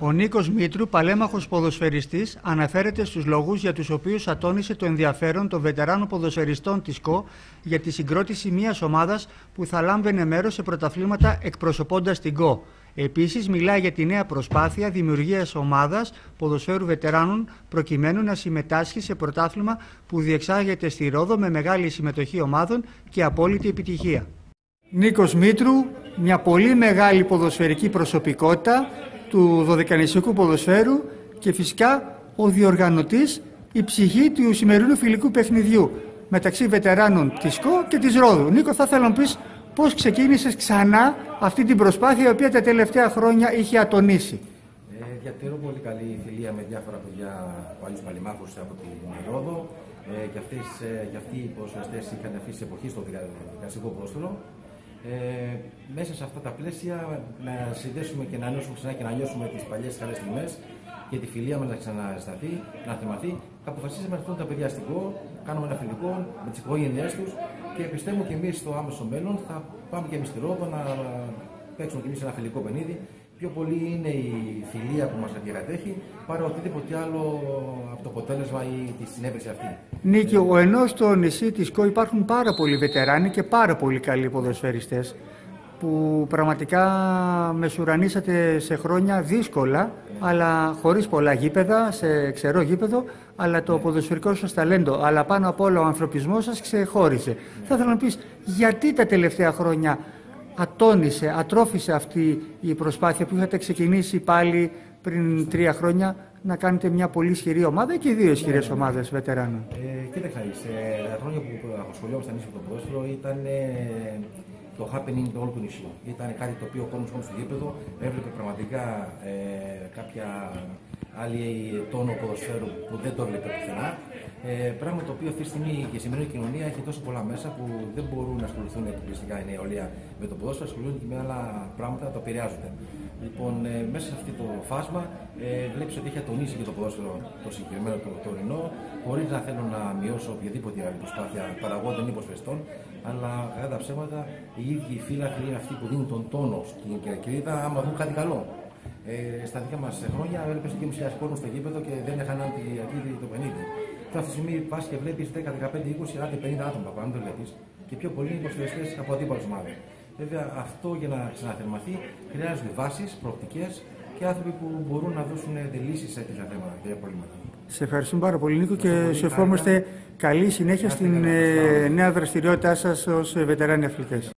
Ο Νίκος Μήτρου, παλέμαχος ποδοσφαιριστής, αναφέρεται στους λόγους για τους οποίους ατόνισε το ενδιαφέρον των βετεράνων ποδοσφαιριστών της ΚΟ για τη συγκρότηση μιας ομάδας που θα λάμβαινε μέρος σε πρωταθλήματα εκπροσωπώντας την ΚΟ. Επίσης, μιλάει για τη νέα προσπάθεια δημιουργίας ομάδας ποδοσφαίρου βετεράνων προκειμένου να συμμετάσχει σε πρωτάθλημα που διεξάγεται στη Ρόδο με μεγάλη συμμετοχή ομάδων και απόλυτη επιτυχία. Νίκος Μήτρου, μια πολύ μεγάλη ποδοσφαιρική προσωπικότητα του δωδεκανησιακού ποδοσφαίρου και φυσικά ο διοργανωτής, η ψυχή του σημερινού φιλικού παιχνιδιού μεταξύ βετεράνων της ΚΟ και της Ρόδου. Νίκο, θα θέλω να πεις πώς ξεκίνησες ξανά αυτή την προσπάθεια η οποία τα τελευταία χρόνια είχε ατονίσει. Ε, διατηρώ πολύ καλή φιλία με διάφορα παιδιά παλιούς παλιμάχους από την Ρόδο ε, και, αυτές, ε, και αυτοί οι ποδοσφαιριστές είχαν αφήσει εποχή στο δικαστικό ποδόσφαιρο ε, μέσα σε αυτά τα πλαίσια να συνδέσουμε και να νιώσουμε ξανά και να νιώσουμε τις παλιές καλές στιγμές και τη φιλία μας να ξανασταθεί, να θεμαθεί. Αποφασίσαμε να έρθουν τα παιδιά αστικό, κάνουμε ένα φιλικό με τις οικογένειές τους και πιστεύουμε και εμείς στο άμεσο μέλλον θα πάμε και εμείς στη Ρόδο να παίξουμε και εμείς ένα φιλικό παιχνίδι πιο πολύ είναι η φιλία που μας αντικατέχει παρά οτιδήποτε άλλο από το αποτέλεσμα ή τη συνέβηση αυτή. Νίκη, ο ενώ στο νησί της ΚΟ υπάρχουν πάρα πολλοί βετεράνοι και πάρα πολύ καλοί ποδοσφαιριστές που πραγματικά μεσουρανίσατε σε χρόνια δύσκολα, αλλά χωρίς πολλά γήπεδα, σε ξερό γήπεδο, αλλά το ποδοσφαιρικό σας ταλέντο, αλλά πάνω απ' όλα ο ανθρωπισμός σας ξεχώρισε. Θα ήθελα να πεις, γιατί τα τελευταία χρόνια ατόνισε, ατρόφησε αυτή η προσπάθεια που είχατε ξεκινήσει πάλι πριν τρία χρόνια να κάνετε μια πολύ ισχυρή ομάδα και δύο ισχυρές ομάδες βετεράνων. Ε, κοίταξα, σε τα χρόνια που ασχολιόμασταν με το ποδόσφαιρο ήταν ε, το happening όλου του νησιού. Ήταν κάτι το οποίο ο κόσμος στο γήπεδο έβλεπε πραγματικά ε, κάποια άλλη τόνο ποδοσφαίρου που δεν το έβλεπε πουθενά. Ε, πράγμα το οποίο αυτή τη στιγμή και η σημερινή κοινωνία έχει τόσο πολλά μέσα που δεν μπορούν να ασχοληθούν αποκλειστικά η νεολαία με το ποδόσφαιρο, ασχολούνται και με άλλα πράγματα τα επηρεάζονται. Λοιπόν, ε, μέσα σε αυτό το φάσμα ε, βλέπεις ότι έχει ατονίσει και το ποδόσφαιρο το συγκεκριμένο το τωρινό, χωρίς να θέλω να μειώσω οποιαδήποτε άλλη προσπάθεια παραγόντων ή προσφεστών, αλλά κατά τα ψέματα οι ίδιοι οι φίλαθλοι είναι αυτοί που δίνουν τον τόνο στην κερκίδα άμα δουν κάτι καλό. Ε, στα δικά μας χρόνια έβλεπε και μισή κόσμος στο γήπεδο και δεν έχαναν το παιχνίδι. Τώρα αυτή τη στιγμή πας και βλέπεις 10, 15, 20, άντε 50 άτομα πάνω, το βλέπεις. Και πιο πολλοί είναι υποσχεστέ από αντίπαλε ομάδε. Βέβαια αυτό για να ξαναθερμαθεί χρειάζονται βάσεις, προοπτικές και άνθρωποι που μπορούν να δώσουν λύσει σε τέτοια θέματα και προβλήματα. Σε ευχαριστούμε πάρα πολύ Νίκο και σε ευχόμαστε καλή συνέχεια στην ε, νέα δραστηριότητά σας ως βετεράνοι αθλητές.